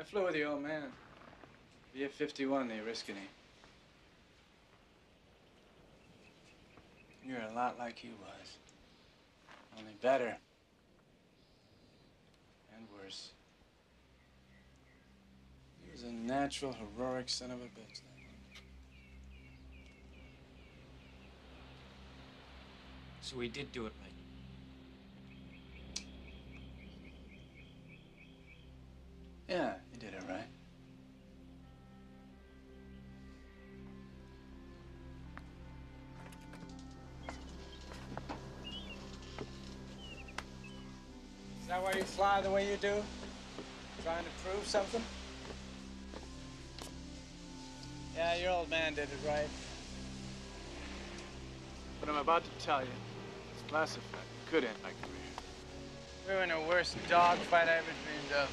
I flew with the old man. VF 51, the Oriskany. You're a lot like he was. Only better. And worse. He was a natural, heroic son of a bitch. So he did do it right. Yeah, you did it right. Is that why you fly the way you do? Trying to prove something? Yeah, your old man did it right. But I'm about to tell you, it's classified. It could end my career. We were in the worst dogfight I ever dreamed of.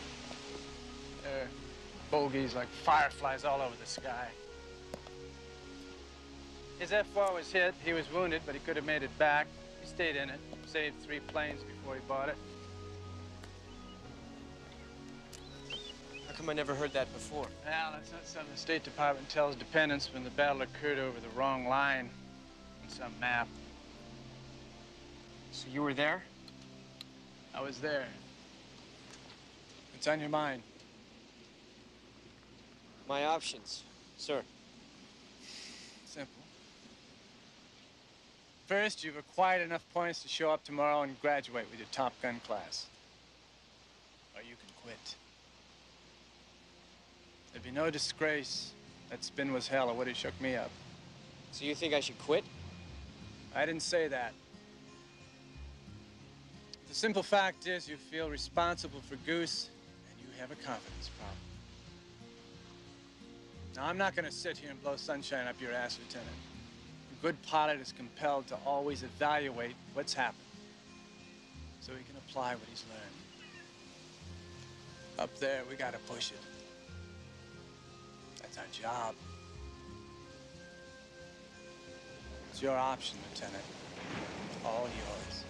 Bogies like fireflies all over the sky. His F-4 was hit. He was wounded, but he could have made it back. He stayed in it, saved three planes before he bought it. How come I never heard that before? Well, that's not something the State Department tells dependents when the battle occurred over the wrong line on some map. So you were there? I was there. What's on your mind? My options, sir. Simple. First, you've acquired enough points to show up tomorrow and graduate with your Top Gun class. Or you can quit. There'd be no disgrace. That spin was hell. It would have shook me up. So you think I should quit? I didn't say that. The simple fact is you feel responsible for Goose, and you have a confidence problem. Now, I'm not going to sit here and blow sunshine up your ass, Lieutenant. A good pilot is compelled to always evaluate what's happened so he can apply what he's learned. Up there, we got to push it. That's our job. It's your option, Lieutenant. All yours.